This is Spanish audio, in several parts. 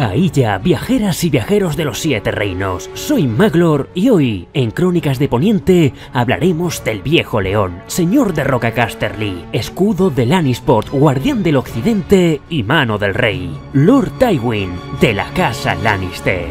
Ahí ya, viajeras y viajeros de los siete reinos, soy Maglor y hoy, en Crónicas de Poniente, hablaremos del viejo león, señor de Roca Casterly, escudo de Lannisport, guardián del occidente y mano del rey, Lord Tywin, de la casa Lannister.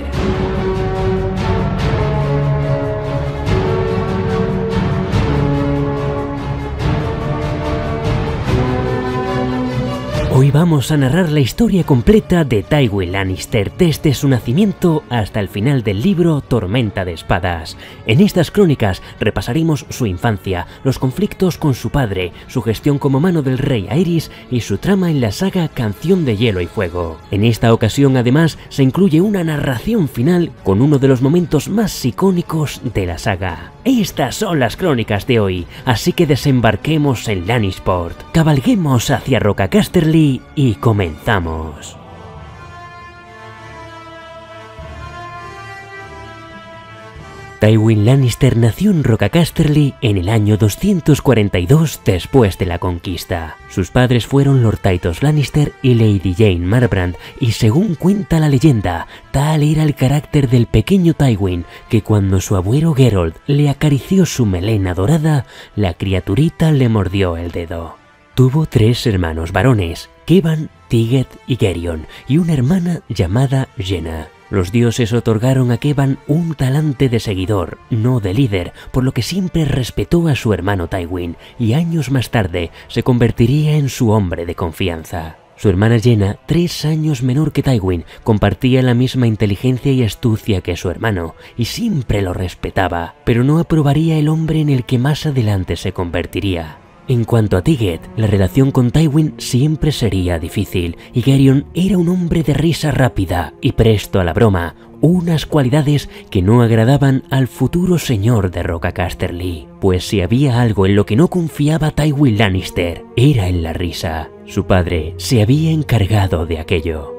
Hoy vamos a narrar la historia completa de Tywin Lannister desde su nacimiento hasta el final del libro Tormenta de Espadas. En estas crónicas repasaremos su infancia, los conflictos con su padre, su gestión como mano del rey Aerys y su trama en la saga Canción de Hielo y Fuego. En esta ocasión además se incluye una narración final con uno de los momentos más icónicos de la saga. Estas son las crónicas de hoy, así que desembarquemos en Lannisport, cabalguemos hacia Roca Casterly y comenzamos. Tywin Lannister nació en Rocacasterly en el año 242 después de la conquista. Sus padres fueron Lord Tytos Lannister y Lady Jane Marbrand, y según cuenta la leyenda, tal era el carácter del pequeño Tywin que cuando su abuelo Geralt le acarició su melena dorada, la criaturita le mordió el dedo. Tuvo tres hermanos varones, Kevan, Tiget y Gerion, y una hermana llamada Jenna. Los dioses otorgaron a Kevan un talante de seguidor, no de líder, por lo que siempre respetó a su hermano Tywin, y años más tarde se convertiría en su hombre de confianza. Su hermana Jenna, tres años menor que Tywin, compartía la misma inteligencia y astucia que su hermano, y siempre lo respetaba, pero no aprobaría el hombre en el que más adelante se convertiría. En cuanto a Tiget, la relación con Tywin siempre sería difícil, y Gerion era un hombre de risa rápida y presto a la broma, unas cualidades que no agradaban al futuro señor de Roca Casterly, pues si había algo en lo que no confiaba Tywin Lannister, era en la risa. Su padre se había encargado de aquello.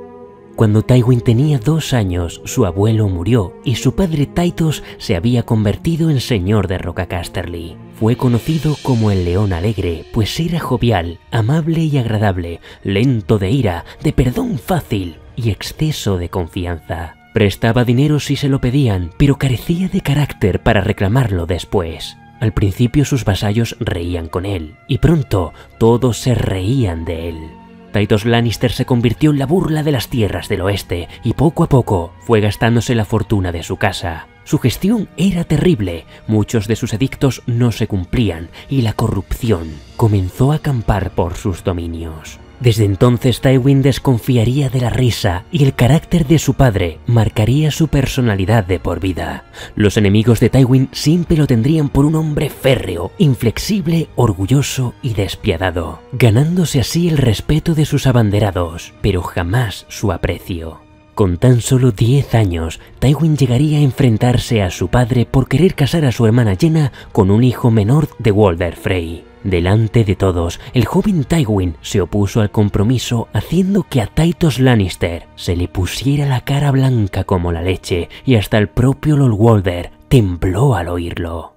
Cuando Tywin tenía dos años, su abuelo murió y su padre Taitos se había convertido en señor de Roca Casterly. Fue conocido como el León Alegre, pues era jovial, amable y agradable, lento de ira, de perdón fácil y exceso de confianza. Prestaba dinero si se lo pedían, pero carecía de carácter para reclamarlo después. Al principio sus vasallos reían con él, y pronto todos se reían de él. Taitos Lannister se convirtió en la burla de las tierras del oeste y poco a poco fue gastándose la fortuna de su casa. Su gestión era terrible, muchos de sus edictos no se cumplían y la corrupción comenzó a acampar por sus dominios. Desde entonces Tywin desconfiaría de la risa y el carácter de su padre marcaría su personalidad de por vida. Los enemigos de Tywin siempre lo tendrían por un hombre férreo, inflexible, orgulloso y despiadado, ganándose así el respeto de sus abanderados, pero jamás su aprecio. Con tan solo 10 años, Tywin llegaría a enfrentarse a su padre por querer casar a su hermana Jenna con un hijo menor de Walder Frey. Delante de todos, el joven Tywin se opuso al compromiso haciendo que a Taitos Lannister se le pusiera la cara blanca como la leche y hasta el propio Lord Walder tembló al oírlo.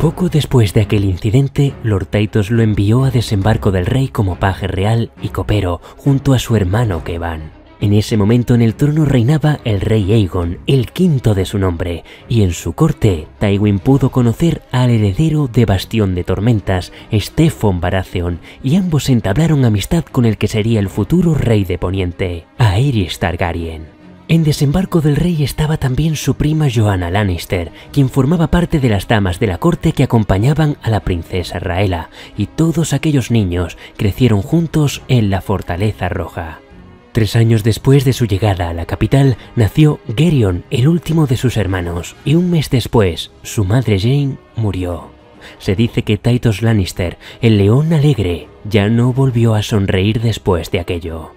Poco después de aquel incidente, Lord Taitos lo envió a desembarco del rey como paje real y copero junto a su hermano Kevan. En ese momento en el trono reinaba el rey Aegon, el quinto de su nombre, y en su corte Tywin pudo conocer al heredero de Bastión de Tormentas, Stefan Baratheon, y ambos entablaron amistad con el que sería el futuro rey de Poniente, Aerys Targaryen. En desembarco del rey estaba también su prima Joanna Lannister, quien formaba parte de las damas de la corte que acompañaban a la princesa Raela, y todos aquellos niños crecieron juntos en la Fortaleza Roja. Tres años después de su llegada a la capital, nació Gerion, el último de sus hermanos, y un mes después, su madre Jane murió. Se dice que Titus Lannister, el león alegre, ya no volvió a sonreír después de aquello.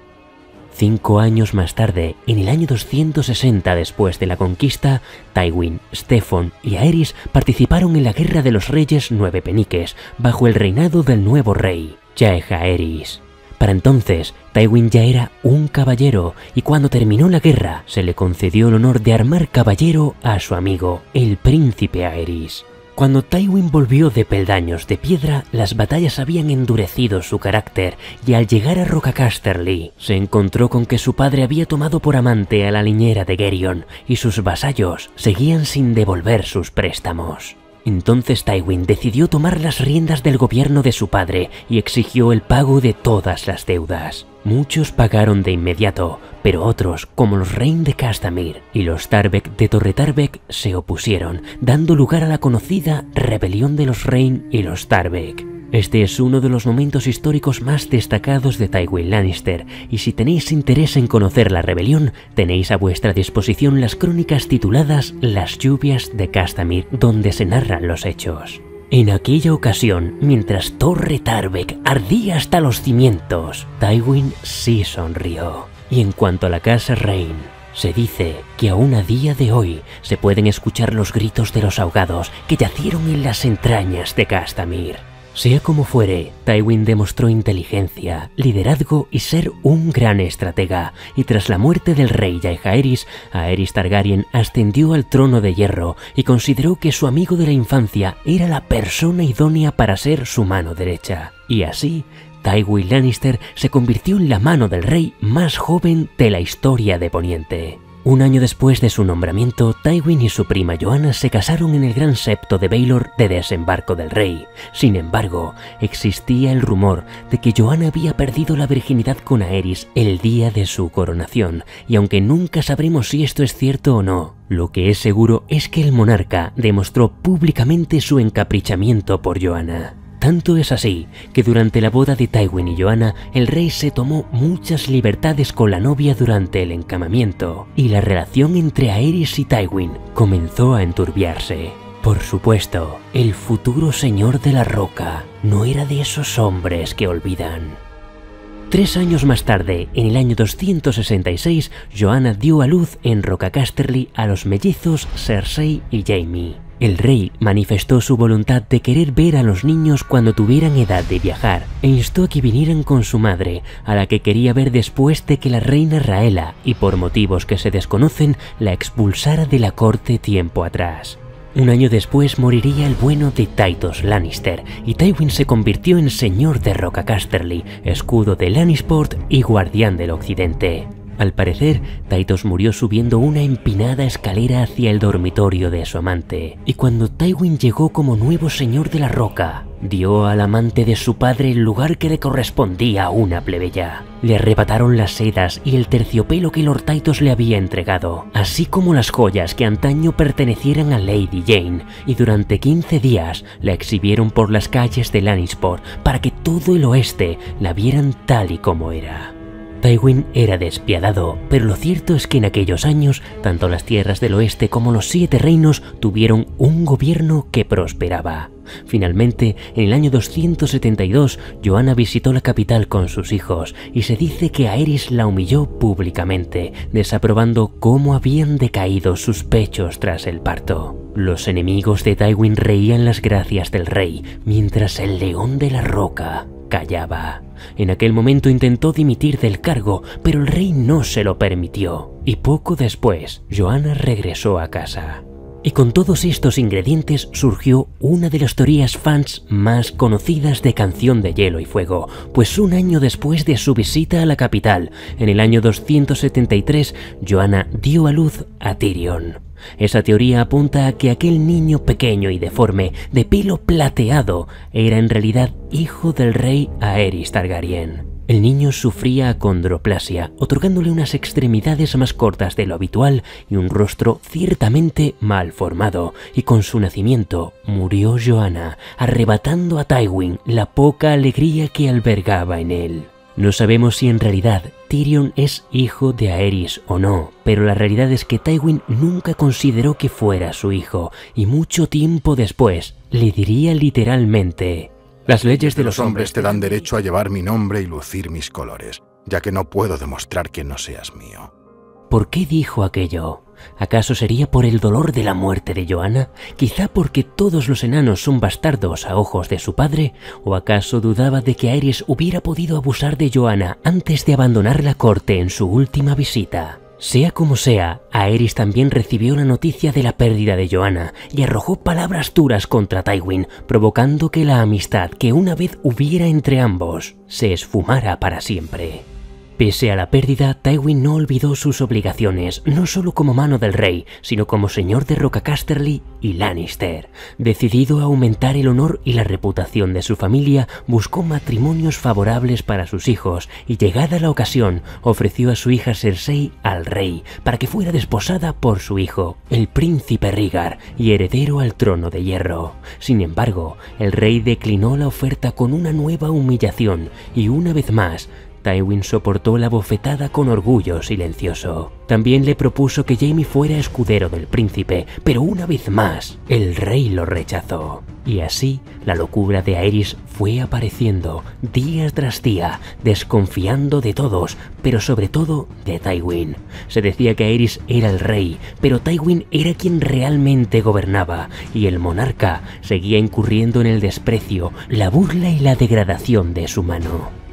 Cinco años más tarde, en el año 260 después de la conquista, Tywin, Stefan y Aerys participaron en la Guerra de los Reyes Nueve Peniques, bajo el reinado del nuevo rey, Jaehaerys. Para entonces, Tywin ya era un caballero y cuando terminó la guerra se le concedió el honor de armar caballero a su amigo, el príncipe Aerys. Cuando Tywin volvió de peldaños de piedra, las batallas habían endurecido su carácter y al llegar a Rocacasterly se encontró con que su padre había tomado por amante a la niñera de Geryon y sus vasallos seguían sin devolver sus préstamos. Entonces Tywin decidió tomar las riendas del gobierno de su padre y exigió el pago de todas las deudas. Muchos pagaron de inmediato, pero otros, como los Rein de Castamir y los Tarbeck de Torre Tarbeck, se opusieron, dando lugar a la conocida rebelión de los Rein y los Tarbeck. Este es uno de los momentos históricos más destacados de Tywin Lannister, y si tenéis interés en conocer la rebelión, tenéis a vuestra disposición las crónicas tituladas Las lluvias de Castamir, donde se narran los hechos. En aquella ocasión, mientras Torre Tarbeck ardía hasta los cimientos, Tywin sí sonrió. Y en cuanto a la casa Rein, se dice que aún a día de hoy se pueden escuchar los gritos de los ahogados que yacieron en las entrañas de Castamir. Sea como fuere, Tywin demostró inteligencia, liderazgo y ser un gran estratega, y tras la muerte del rey Jaehaerys, Aerys Targaryen ascendió al trono de hierro y consideró que su amigo de la infancia era la persona idónea para ser su mano derecha. Y así, Tywin Lannister se convirtió en la mano del rey más joven de la historia de Poniente. Un año después de su nombramiento, Tywin y su prima Joanna se casaron en el gran septo de Baelor de desembarco del rey. Sin embargo, existía el rumor de que Joanna había perdido la virginidad con Aerys el día de su coronación, y aunque nunca sabremos si esto es cierto o no, lo que es seguro es que el monarca demostró públicamente su encaprichamiento por Joanna. Tanto es así que durante la boda de Tywin y Joanna, el rey se tomó muchas libertades con la novia durante el encamamiento, y la relación entre Aerys y Tywin comenzó a enturbiarse. Por supuesto, el futuro señor de la roca no era de esos hombres que olvidan. Tres años más tarde, en el año 266, Joanna dio a luz en Rocacasterly a los mellizos Cersei y Jaime. El rey manifestó su voluntad de querer ver a los niños cuando tuvieran edad de viajar e instó a que vinieran con su madre, a la que quería ver después de que la reina Raela, y por motivos que se desconocen, la expulsara de la corte tiempo atrás. Un año después moriría el bueno de Tytos Lannister y Tywin se convirtió en señor de Rocacasterly, escudo de Lannisport y guardián del occidente. Al parecer, Taitos murió subiendo una empinada escalera hacia el dormitorio de su amante, y cuando Tywin llegó como nuevo señor de la roca, dio al amante de su padre el lugar que le correspondía a una plebeya. Le arrebataron las sedas y el terciopelo que Lord Taitos le había entregado, así como las joyas que antaño pertenecieran a Lady Jane, y durante 15 días la exhibieron por las calles de Lannisport para que todo el oeste la vieran tal y como era. Tywin era despiadado, pero lo cierto es que en aquellos años, tanto las tierras del oeste como los siete reinos tuvieron un gobierno que prosperaba. Finalmente, en el año 272, Joanna visitó la capital con sus hijos y se dice que Aerys la humilló públicamente, desaprobando cómo habían decaído sus pechos tras el parto. Los enemigos de Tywin reían las gracias del rey, mientras el león de la roca callaba. En aquel momento intentó dimitir del cargo, pero el rey no se lo permitió, y poco después Joanna regresó a casa. Y con todos estos ingredientes surgió una de las teorías fans más conocidas de Canción de Hielo y Fuego, pues un año después de su visita a la capital, en el año 273, Joanna dio a luz a Tyrion. Esa teoría apunta a que aquel niño pequeño y deforme, de pelo plateado, era en realidad hijo del rey Aerys Targaryen. El niño sufría acondroplasia, otorgándole unas extremidades más cortas de lo habitual y un rostro ciertamente mal formado, y con su nacimiento murió Joanna, arrebatando a Tywin la poca alegría que albergaba en él. No sabemos si en realidad Tyrion es hijo de Aerys o no, pero la realidad es que Tywin nunca consideró que fuera su hijo y mucho tiempo después le diría literalmente Las leyes de los hombres te dan derecho a llevar mi nombre y lucir mis colores, ya que no puedo demostrar que no seas mío. ¿Por qué dijo aquello? ¿Acaso sería por el dolor de la muerte de Joanna? ¿Quizá porque todos los enanos son bastardos a ojos de su padre? ¿O acaso dudaba de que Aerys hubiera podido abusar de Joanna antes de abandonar la corte en su última visita? Sea como sea, Aerys también recibió la noticia de la pérdida de Joanna y arrojó palabras duras contra Tywin, provocando que la amistad que una vez hubiera entre ambos se esfumara para siempre. Pese a la pérdida, Tywin no olvidó sus obligaciones, no solo como mano del rey, sino como señor de Rocacasterly y Lannister. Decidido a aumentar el honor y la reputación de su familia, buscó matrimonios favorables para sus hijos y llegada la ocasión, ofreció a su hija Cersei al rey para que fuera desposada por su hijo, el príncipe Rhaegar y heredero al trono de hierro. Sin embargo, el rey declinó la oferta con una nueva humillación y una vez más Tywin soportó la bofetada con orgullo silencioso. También le propuso que Jaime fuera escudero del príncipe, pero una vez más, el rey lo rechazó. Y así, la locura de Aerys fue apareciendo día tras día, desconfiando de todos, pero sobre todo de Tywin. Se decía que Aerys era el rey, pero Tywin era quien realmente gobernaba, y el monarca seguía incurriendo en el desprecio, la burla y la degradación de su mano.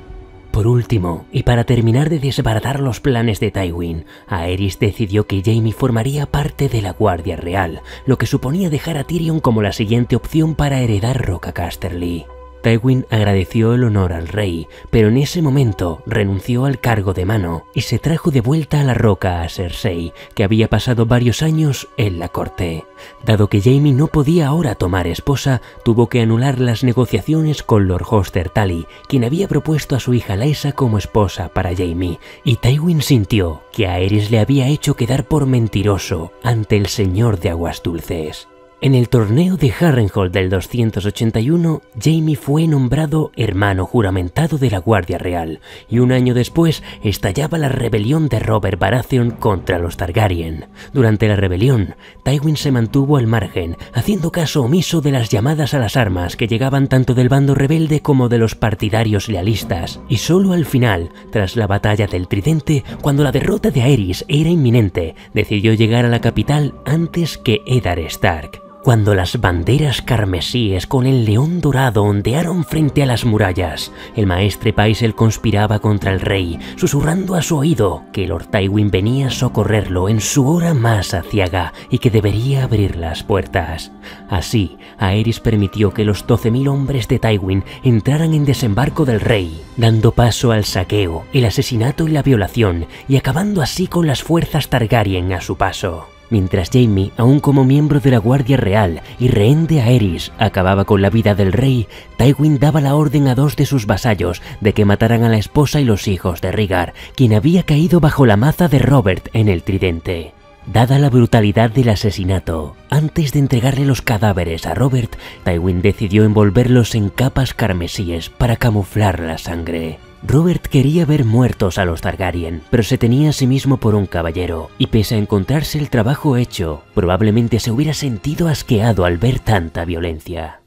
Por último, y para terminar de desbaratar los planes de Tywin, Aerys decidió que Jaime formaría parte de la Guardia Real, lo que suponía dejar a Tyrion como la siguiente opción para heredar Roca Casterly. Tywin agradeció el honor al rey, pero en ese momento renunció al cargo de mano y se trajo de vuelta a la roca a Cersei, que había pasado varios años en la corte. Dado que Jaime no podía ahora tomar esposa, tuvo que anular las negociaciones con Lord Hoster Tully, quien había propuesto a su hija Laisa como esposa para Jaime, y Tywin sintió que Aerys le había hecho quedar por mentiroso ante el Señor de Aguas Dulces. En el torneo de Harrenhal del 281, Jaime fue nombrado hermano juramentado de la Guardia Real, y un año después estallaba la rebelión de Robert Baratheon contra los Targaryen. Durante la rebelión, Tywin se mantuvo al margen, haciendo caso omiso de las llamadas a las armas que llegaban tanto del bando rebelde como de los partidarios lealistas, y solo al final, tras la batalla del Tridente, cuando la derrota de Aerys era inminente, decidió llegar a la capital antes que Eddard Stark. Cuando las banderas carmesíes con el león dorado ondearon frente a las murallas, el maestre Paisel conspiraba contra el rey, susurrando a su oído que Lord Tywin venía a socorrerlo en su hora más aciaga y que debería abrir las puertas. Así, Aerys permitió que los 12.000 hombres de Tywin entraran en desembarco del rey, dando paso al saqueo, el asesinato y la violación, y acabando así con las fuerzas Targaryen a su paso. Mientras Jaime, aún como miembro de la Guardia Real y rehén de Aerys, acababa con la vida del rey, Tywin daba la orden a dos de sus vasallos de que mataran a la esposa y los hijos de Rhaegar, quien había caído bajo la maza de Robert en el tridente. Dada la brutalidad del asesinato, antes de entregarle los cadáveres a Robert, Tywin decidió envolverlos en capas carmesíes para camuflar la sangre. Robert quería ver muertos a los Targaryen, pero se tenía a sí mismo por un caballero, y pese a encontrarse el trabajo hecho, probablemente se hubiera sentido asqueado al ver tanta violencia.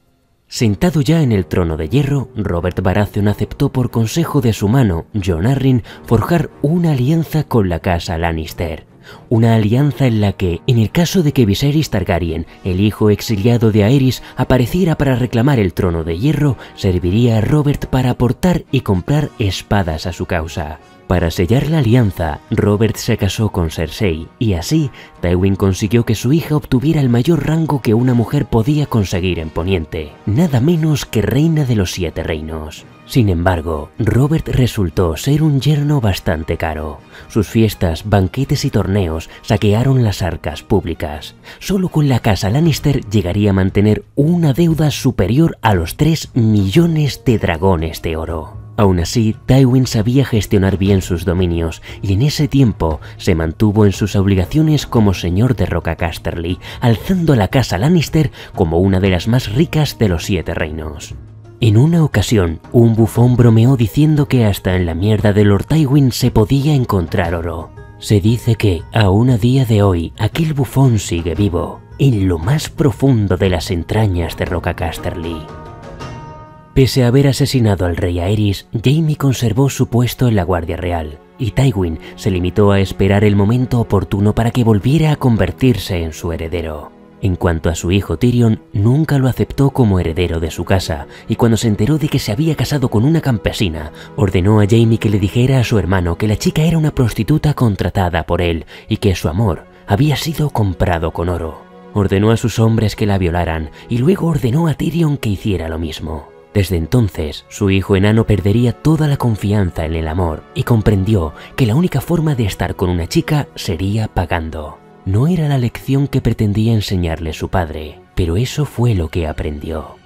Sentado ya en el trono de hierro, Robert Baratheon aceptó por consejo de su mano, Jon Arryn, forjar una alianza con la casa Lannister una alianza en la que, en el caso de que Viserys Targaryen, el hijo exiliado de Aerys, apareciera para reclamar el trono de hierro, serviría a Robert para aportar y comprar espadas a su causa. Para sellar la alianza, Robert se casó con Cersei y así Tywin consiguió que su hija obtuviera el mayor rango que una mujer podía conseguir en Poniente, nada menos que reina de los siete reinos. Sin embargo, Robert resultó ser un yerno bastante caro. Sus fiestas, banquetes y torneos saquearon las arcas públicas. Solo con la casa Lannister llegaría a mantener una deuda superior a los 3 millones de dragones de oro. Aún así, Tywin sabía gestionar bien sus dominios y en ese tiempo se mantuvo en sus obligaciones como señor de Roca Casterly, alzando la casa Lannister como una de las más ricas de los siete reinos. En una ocasión, un bufón bromeó diciendo que hasta en la mierda de Lord Tywin se podía encontrar oro. Se dice que, aún a día de hoy, aquel bufón sigue vivo, en lo más profundo de las entrañas de Roca Casterly. Pese a haber asesinado al rey Aerys, Jaime conservó su puesto en la Guardia Real, y Tywin se limitó a esperar el momento oportuno para que volviera a convertirse en su heredero. En cuanto a su hijo Tyrion, nunca lo aceptó como heredero de su casa, y cuando se enteró de que se había casado con una campesina, ordenó a Jaime que le dijera a su hermano que la chica era una prostituta contratada por él y que su amor había sido comprado con oro. Ordenó a sus hombres que la violaran y luego ordenó a Tyrion que hiciera lo mismo. Desde entonces, su hijo enano perdería toda la confianza en el amor y comprendió que la única forma de estar con una chica sería pagando. No era la lección que pretendía enseñarle su padre, pero eso fue lo que aprendió.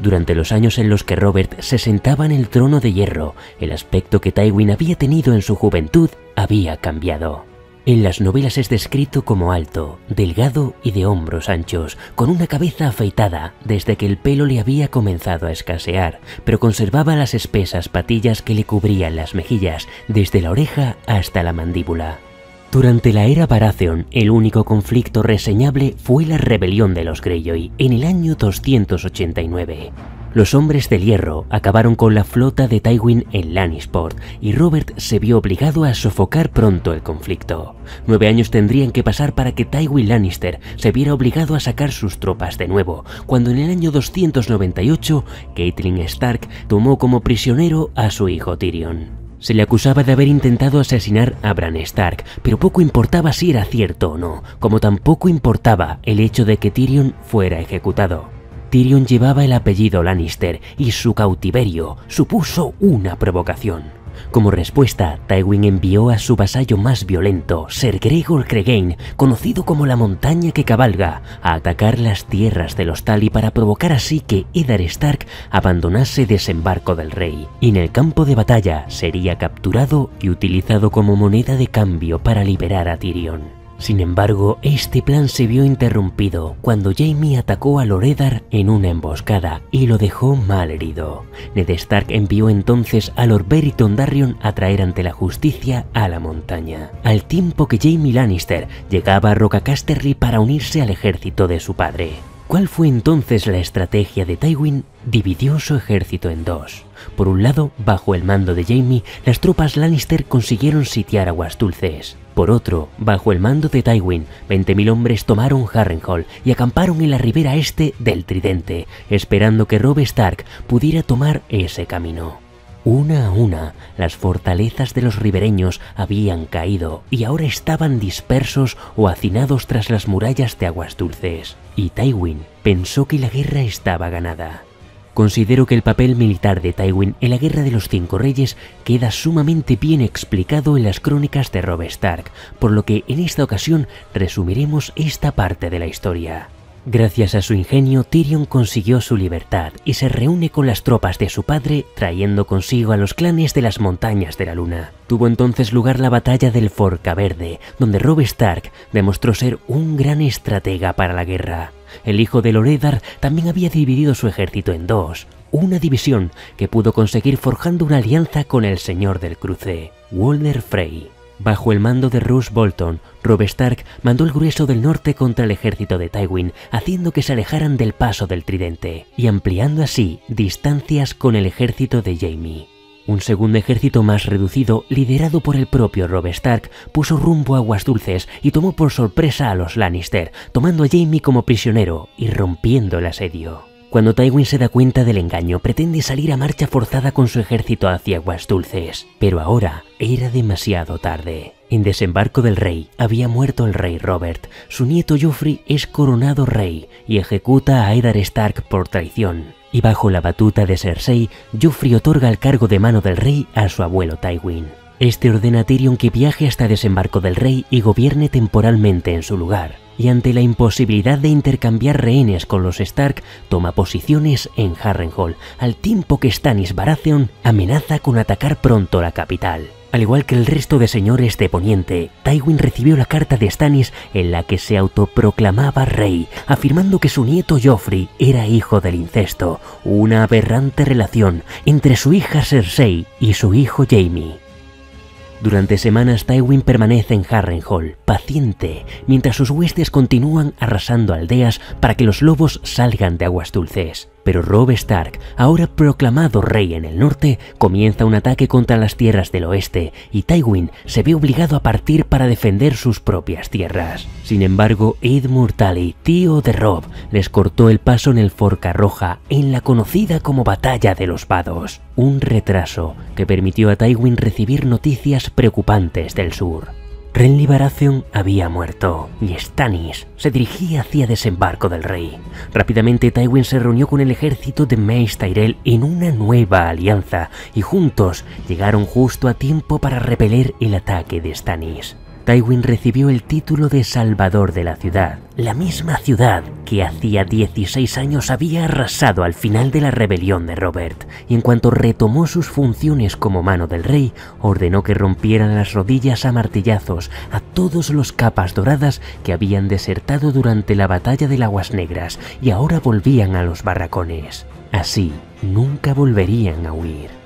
Durante los años en los que Robert se sentaba en el trono de hierro, el aspecto que Tywin había tenido en su juventud había cambiado. En las novelas es descrito como alto, delgado y de hombros anchos, con una cabeza afeitada desde que el pelo le había comenzado a escasear, pero conservaba las espesas patillas que le cubrían las mejillas, desde la oreja hasta la mandíbula. Durante la era Baratheon, el único conflicto reseñable fue la rebelión de los Greyjoy en el año 289. Los hombres del hierro acabaron con la flota de Tywin en Lannisport y Robert se vio obligado a sofocar pronto el conflicto. Nueve años tendrían que pasar para que Tywin Lannister se viera obligado a sacar sus tropas de nuevo, cuando en el año 298 Caitlyn Stark tomó como prisionero a su hijo Tyrion. Se le acusaba de haber intentado asesinar a Bran Stark, pero poco importaba si era cierto o no, como tampoco importaba el hecho de que Tyrion fuera ejecutado. Tyrion llevaba el apellido Lannister y su cautiverio supuso una provocación. Como respuesta, Tywin envió a su vasallo más violento, Ser Gregor Clegane, conocido como la montaña que cabalga, a atacar las tierras de los Tali para provocar así que Eddard Stark abandonase desembarco del rey, y en el campo de batalla sería capturado y utilizado como moneda de cambio para liberar a Tyrion. Sin embargo, este plan se vio interrumpido cuando Jaime atacó a Loredar en una emboscada y lo dejó mal herido. Ned Stark envió entonces a Lord Beriton Darrion a traer ante la justicia a la montaña, al tiempo que Jaime Lannister llegaba a Roca Casterly para unirse al ejército de su padre. ¿Cuál fue entonces la estrategia de Tywin? Dividió su ejército en dos. Por un lado, bajo el mando de Jaime, las tropas Lannister consiguieron sitiar Aguas Dulces. Por otro, bajo el mando de Tywin, 20.000 hombres tomaron Harrenhal y acamparon en la ribera este del Tridente, esperando que Robb Stark pudiera tomar ese camino. Una a una, las fortalezas de los ribereños habían caído y ahora estaban dispersos o hacinados tras las murallas de aguas dulces, y Tywin pensó que la guerra estaba ganada. Considero que el papel militar de Tywin en la Guerra de los Cinco Reyes queda sumamente bien explicado en las crónicas de Robb Stark, por lo que en esta ocasión resumiremos esta parte de la historia. Gracias a su ingenio, Tyrion consiguió su libertad y se reúne con las tropas de su padre, trayendo consigo a los clanes de las Montañas de la Luna. Tuvo entonces lugar la batalla del Forca Verde, donde Robb Stark demostró ser un gran estratega para la guerra. El hijo de Loredar también había dividido su ejército en dos, una división que pudo conseguir forjando una alianza con el Señor del Cruce, Walder Frey. Bajo el mando de Roose Bolton, Robb Stark mandó el grueso del norte contra el ejército de Tywin, haciendo que se alejaran del paso del tridente y ampliando así distancias con el ejército de Jaime. Un segundo ejército más reducido, liderado por el propio Robb Stark, puso rumbo a Aguas Dulces y tomó por sorpresa a los Lannister, tomando a Jaime como prisionero y rompiendo el asedio. Cuando Tywin se da cuenta del engaño, pretende salir a marcha forzada con su ejército hacia Aguas Dulces, pero ahora era demasiado tarde. En desembarco del rey había muerto el rey Robert, su nieto Joffrey es coronado rey y ejecuta a Eddard Stark por traición. Y bajo la batuta de Cersei, Joffrey otorga el cargo de mano del rey a su abuelo Tywin. Este ordena a Tyrion que viaje hasta desembarco del rey y gobierne temporalmente en su lugar y ante la imposibilidad de intercambiar rehenes con los Stark, toma posiciones en Harrenhal, al tiempo que Stannis Baratheon amenaza con atacar pronto la capital. Al igual que el resto de señores de Poniente, Tywin recibió la carta de Stannis en la que se autoproclamaba rey, afirmando que su nieto Joffrey era hijo del incesto, una aberrante relación entre su hija Cersei y su hijo Jaime. Durante semanas Tywin permanece en Harrenhal, paciente, mientras sus huestes continúan arrasando aldeas para que los lobos salgan de aguas dulces. Pero Robb Stark, ahora proclamado rey en el norte, comienza un ataque contra las tierras del oeste y Tywin se ve obligado a partir para defender sus propias tierras. Sin embargo, Edmure Tully, tío de Robb, les cortó el paso en el Forca Roja en la conocida como Batalla de los Vados, un retraso que permitió a Tywin recibir noticias preocupantes del sur. Renly Baratheon había muerto y Stannis se dirigía hacia desembarco del rey. Rápidamente Tywin se reunió con el ejército de Mace en una nueva alianza y juntos llegaron justo a tiempo para repeler el ataque de Stannis. Tywin recibió el título de Salvador de la ciudad, la misma ciudad que hacía 16 años había arrasado al final de la rebelión de Robert, y en cuanto retomó sus funciones como mano del rey, ordenó que rompieran las rodillas a martillazos a todos los capas doradas que habían desertado durante la batalla de Aguas Negras y ahora volvían a los barracones. Así, nunca volverían a huir.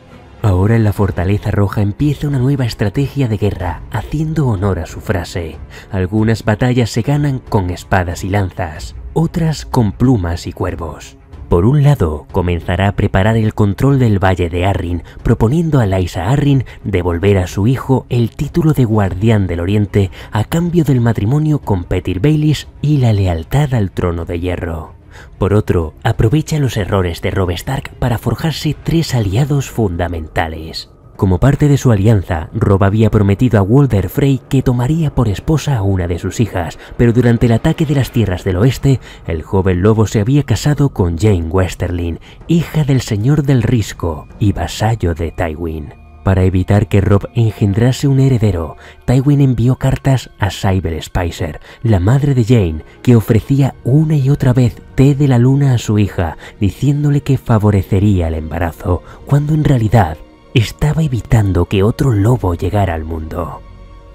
Ahora en la Fortaleza Roja empieza una nueva estrategia de guerra, haciendo honor a su frase. Algunas batallas se ganan con espadas y lanzas, otras con plumas y cuervos. Por un lado, comenzará a preparar el control del Valle de Arryn, proponiendo a Lysa Arryn devolver a su hijo el título de Guardián del Oriente a cambio del matrimonio con Petyr Baelish y la lealtad al trono de hierro. Por otro, aprovecha los errores de Robb Stark para forjarse tres aliados fundamentales. Como parte de su alianza, Robb había prometido a Walder Frey que tomaría por esposa a una de sus hijas, pero durante el ataque de las tierras del oeste, el joven lobo se había casado con Jane Westerlin, hija del señor del Risco y vasallo de Tywin. Para evitar que Rob engendrase un heredero, Tywin envió cartas a Cybele Spicer, la madre de Jane, que ofrecía una y otra vez té de la luna a su hija, diciéndole que favorecería el embarazo, cuando en realidad estaba evitando que otro lobo llegara al mundo.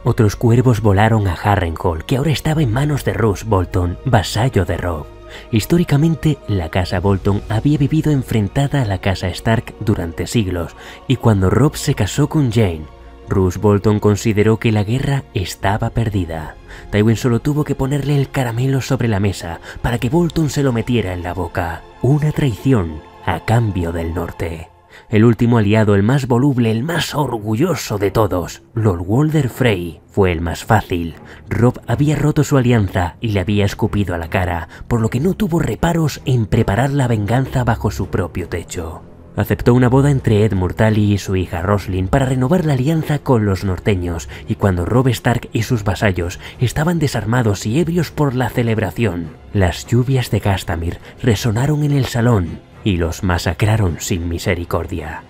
Otros cuervos volaron a Harrenhal, que ahora estaba en manos de Roose Bolton, vasallo de Rob. Históricamente, la casa Bolton había vivido enfrentada a la casa Stark durante siglos, y cuando Rob se casó con Jane, Bruce Bolton consideró que la guerra estaba perdida. Tywin solo tuvo que ponerle el caramelo sobre la mesa para que Bolton se lo metiera en la boca. Una traición a cambio del norte. El último aliado, el más voluble, el más orgulloso de todos, Lord Walder Frey, fue el más fácil. Rob había roto su alianza y le había escupido a la cara, por lo que no tuvo reparos en preparar la venganza bajo su propio techo. Aceptó una boda entre Ed Murtali y su hija Roslin para renovar la alianza con los norteños, y cuando Rob Stark y sus vasallos estaban desarmados y ebrios por la celebración, las lluvias de Castamir resonaron en el salón y los masacraron sin misericordia.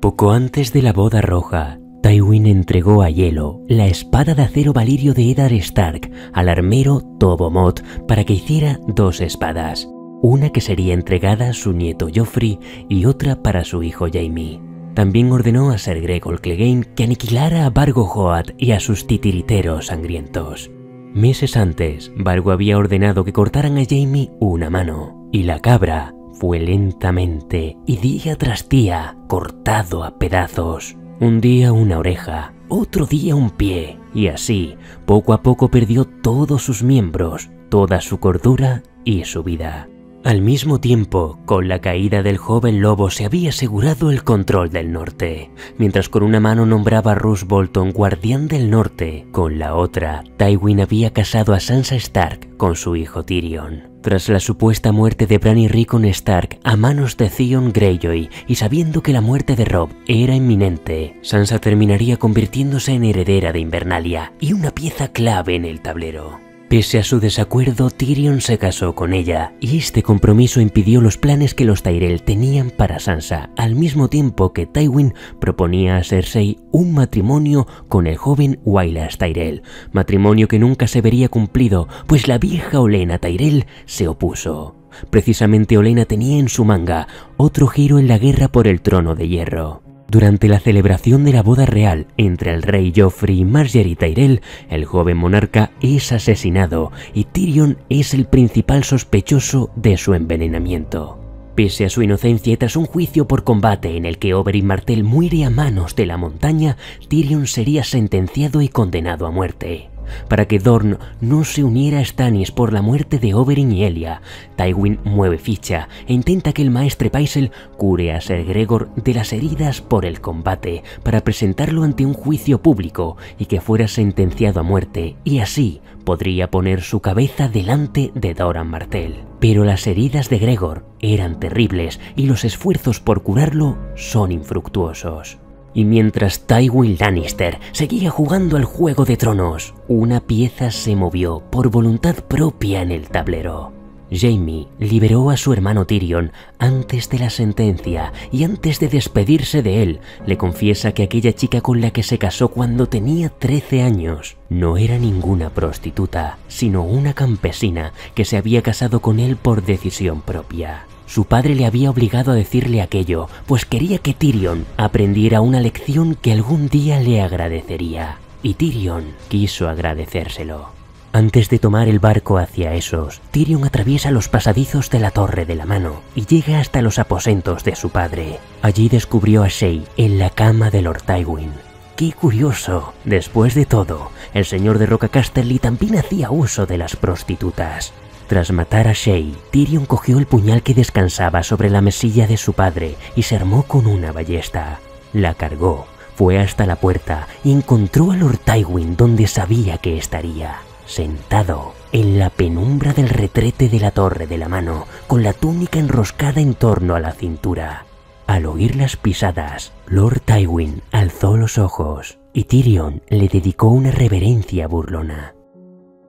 Poco antes de la boda roja, Tywin entregó a Hielo la espada de acero valirio de Eddard Stark al armero Tobomot para que hiciera dos espadas, una que sería entregada a su nieto Joffrey y otra para su hijo Jaime. También ordenó a Ser Gregor Clegane que aniquilara a Bargo Hoat y a sus titiriteros sangrientos. Meses antes, Bargo había ordenado que cortaran a Jaime una mano, y la cabra fue lentamente y día tras día cortado a pedazos. Un día una oreja, otro día un pie, y así, poco a poco perdió todos sus miembros, toda su cordura y su vida. Al mismo tiempo, con la caída del joven lobo se había asegurado el control del norte, mientras con una mano nombraba a Roose Bolton guardián del norte, con la otra, Tywin había casado a Sansa Stark con su hijo Tyrion. Tras la supuesta muerte de Bran y Rickon Stark a manos de Theon Greyjoy y sabiendo que la muerte de Robb era inminente, Sansa terminaría convirtiéndose en heredera de Invernalia y una pieza clave en el tablero. Pese a su desacuerdo, Tyrion se casó con ella, y este compromiso impidió los planes que los Tyrell tenían para Sansa, al mismo tiempo que Tywin proponía a Cersei un matrimonio con el joven Wylas Tyrell, matrimonio que nunca se vería cumplido, pues la vieja Olena Tyrell se opuso. Precisamente Olena tenía en su manga otro giro en la guerra por el trono de hierro. Durante la celebración de la boda real entre el rey Joffrey y Marjorie Tyrell, el joven monarca es asesinado y Tyrion es el principal sospechoso de su envenenamiento. Pese a su inocencia y tras un juicio por combate en el que Oberyn Martell muere a manos de la montaña, Tyrion sería sentenciado y condenado a muerte. Para que Dorn no se uniera a Stannis por la muerte de Oberyn y Elia, Tywin mueve ficha e intenta que el maestre Paisel cure a Ser Gregor de las heridas por el combate para presentarlo ante un juicio público y que fuera sentenciado a muerte y así podría poner su cabeza delante de Doran Martell. Pero las heridas de Gregor eran terribles y los esfuerzos por curarlo son infructuosos. Y mientras Tywin Lannister seguía jugando al Juego de Tronos, una pieza se movió por voluntad propia en el tablero. Jaime liberó a su hermano Tyrion antes de la sentencia y antes de despedirse de él, le confiesa que aquella chica con la que se casó cuando tenía 13 años no era ninguna prostituta, sino una campesina que se había casado con él por decisión propia. Su padre le había obligado a decirle aquello, pues quería que Tyrion aprendiera una lección que algún día le agradecería. Y Tyrion quiso agradecérselo. Antes de tomar el barco hacia esos, Tyrion atraviesa los pasadizos de la Torre de la Mano y llega hasta los aposentos de su padre. Allí descubrió a Shay en la cama de Lord Tywin. ¡Qué curioso! Después de todo, el señor de Roca Casterly también hacía uso de las prostitutas. Tras matar a Shay, Tyrion cogió el puñal que descansaba sobre la mesilla de su padre y se armó con una ballesta. La cargó, fue hasta la puerta y encontró a Lord Tywin donde sabía que estaría, sentado en la penumbra del retrete de la torre de la mano, con la túnica enroscada en torno a la cintura. Al oír las pisadas, Lord Tywin alzó los ojos y Tyrion le dedicó una reverencia burlona.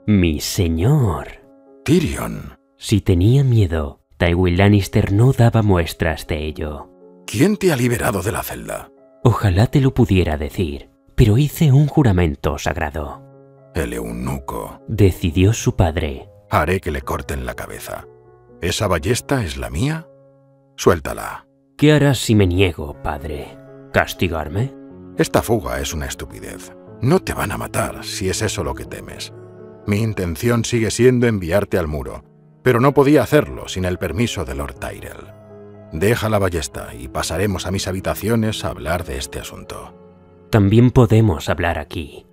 Mi señor, Tyrion. Si tenía miedo, Tywin Lannister no daba muestras de ello. ¿Quién te ha liberado de la celda? Ojalá te lo pudiera decir, pero hice un juramento sagrado. El eunuco. Decidió su padre. Haré que le corten la cabeza. ¿Esa ballesta es la mía? Suéltala. ¿Qué harás si me niego, padre? ¿Castigarme? Esta fuga es una estupidez. No te van a matar si es eso lo que temes. Mi intención sigue siendo enviarte al muro, pero no podía hacerlo sin el permiso de Lord Tyrell. Deja la ballesta y pasaremos a mis habitaciones a hablar de este asunto. También podemos hablar aquí.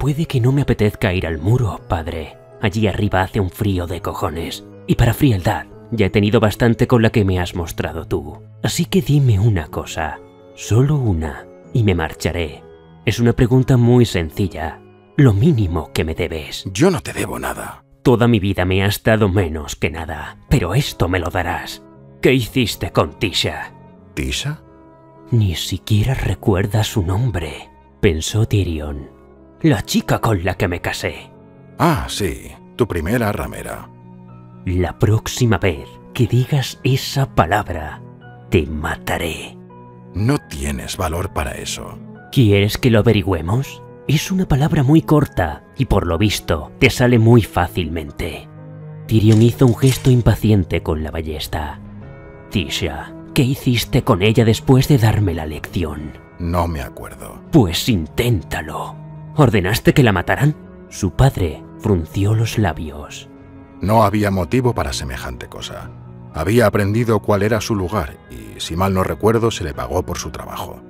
Puede que no me apetezca ir al muro, padre. Allí arriba hace un frío de cojones. Y para frialdad, ya he tenido bastante con la que me has mostrado tú. Así que dime una cosa, solo una, y me marcharé. Es una pregunta muy sencilla, lo mínimo que me debes. Yo no te debo nada. Toda mi vida me has dado menos que nada, pero esto me lo darás. ¿Qué hiciste con Tisha? ¿Tisha? Ni siquiera recuerda su nombre, pensó Tyrion. La chica con la que me casé. Ah, sí, tu primera ramera. La próxima vez que digas esa palabra, te mataré. No tienes valor para eso. ¿Quieres que lo averigüemos? Es una palabra muy corta y por lo visto te sale muy fácilmente. Tyrion hizo un gesto impaciente con la ballesta. Tisha, ¿qué hiciste con ella después de darme la lección? No me acuerdo. Pues inténtalo. ¿Ordenaste que la mataran? Su padre frunció los labios. No había motivo para semejante cosa. Había aprendido cuál era su lugar y, si mal no recuerdo, se le pagó por su trabajo.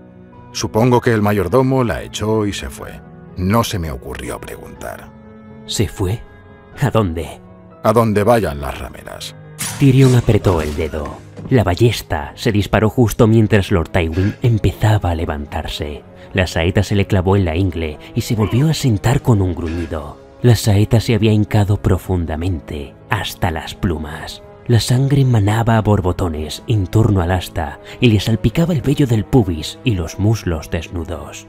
Supongo que el mayordomo la echó y se fue. No se me ocurrió preguntar. ¿Se fue? ¿A dónde? A donde vayan las rameras. Tyrion apretó el dedo. La ballesta se disparó justo mientras Lord Tywin empezaba a levantarse. La saeta se le clavó en la ingle y se volvió a sentar con un gruñido. La saeta se había hincado profundamente, hasta las plumas. La sangre manaba a borbotones en torno al asta y le salpicaba el vello del pubis y los muslos desnudos.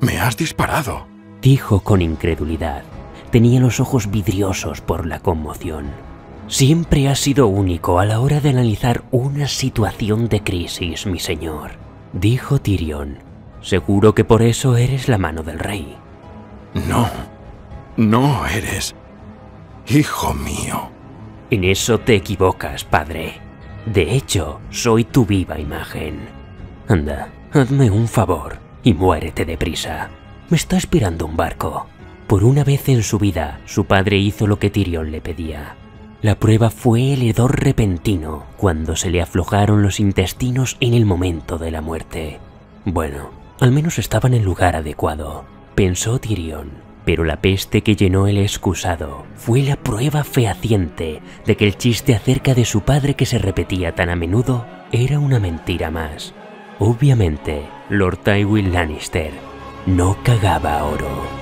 ¡Me has disparado! Dijo con incredulidad. Tenía los ojos vidriosos por la conmoción. Siempre has sido único a la hora de analizar una situación de crisis, mi señor, dijo Tyrion. Seguro que por eso eres la mano del rey. No, no eres hijo mío. En eso te equivocas, padre. De hecho, soy tu viva imagen. Anda, hazme un favor y muérete deprisa. Me está esperando un barco. Por una vez en su vida, su padre hizo lo que Tyrion le pedía. La prueba fue el hedor repentino cuando se le aflojaron los intestinos en el momento de la muerte. Bueno, al menos estaba en el lugar adecuado, pensó Tyrion. Pero la peste que llenó el excusado fue la prueba fehaciente de que el chiste acerca de su padre que se repetía tan a menudo era una mentira más. Obviamente, Lord Tywin Lannister no cagaba oro.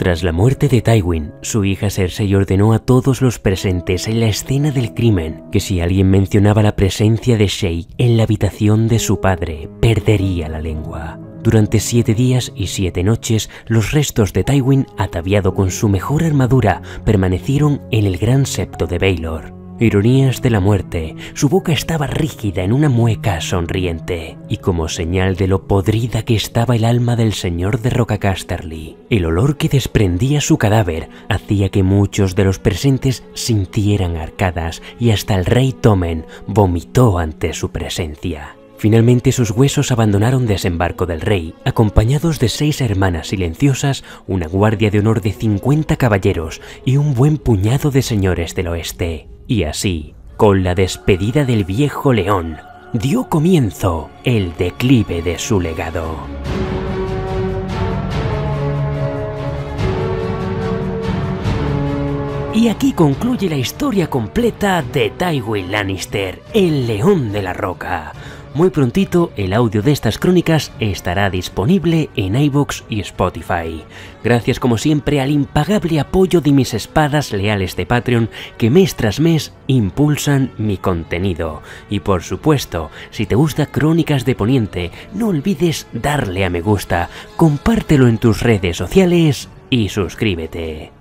Tras la muerte de Tywin, su hija Cersei ordenó a todos los presentes en la escena del crimen que si alguien mencionaba la presencia de Shay en la habitación de su padre, perdería la lengua. Durante siete días y siete noches, los restos de Tywin, ataviado con su mejor armadura, permanecieron en el gran septo de Baelor. Ironías de la muerte, su boca estaba rígida en una mueca sonriente, y como señal de lo podrida que estaba el alma del señor de Rocacasterly, el olor que desprendía su cadáver hacía que muchos de los presentes sintieran arcadas y hasta el rey Tomen vomitó ante su presencia. Finalmente sus huesos abandonaron desembarco del rey, acompañados de seis hermanas silenciosas, una guardia de honor de 50 caballeros y un buen puñado de señores del oeste. Y así, con la despedida del viejo león, dio comienzo el declive de su legado. Y aquí concluye la historia completa de Tywin Lannister, el león de la roca. Muy prontito el audio de estas crónicas estará disponible en iVoox y Spotify. Gracias como siempre al impagable apoyo de mis espadas leales de Patreon que mes tras mes impulsan mi contenido. Y por supuesto, si te gusta Crónicas de Poniente, no olvides darle a me gusta, compártelo en tus redes sociales y suscríbete.